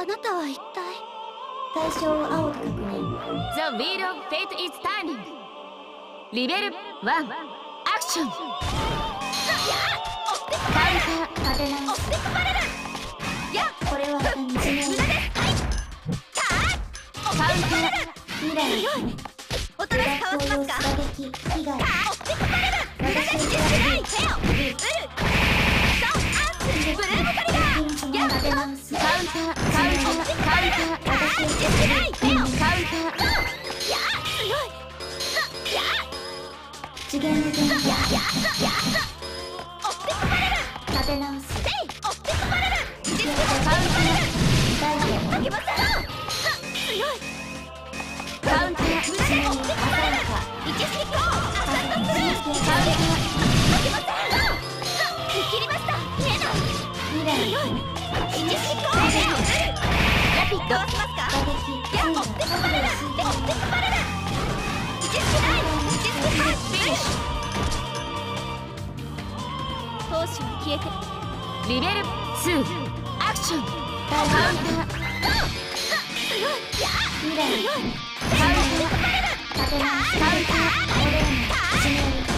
あなたは一体？対象を青く確認 The Wheel of Fate is turning. リベル1アクションカウンターていこれはカウンター未来カウンター。カウンターカウンターカウンターカウンターカウンターカウンター消えてリベル2アクションカウンター強いや強いカウンターカウンター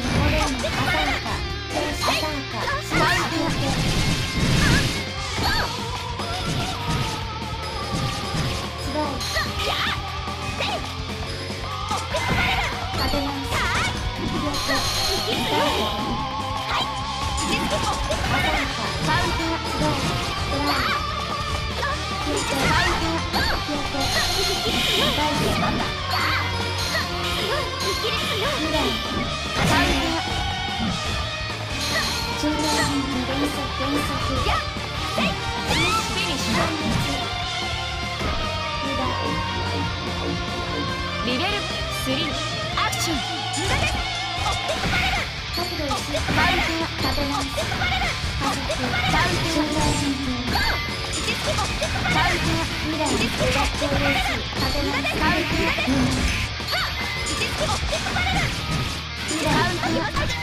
リベル3アクション。カウント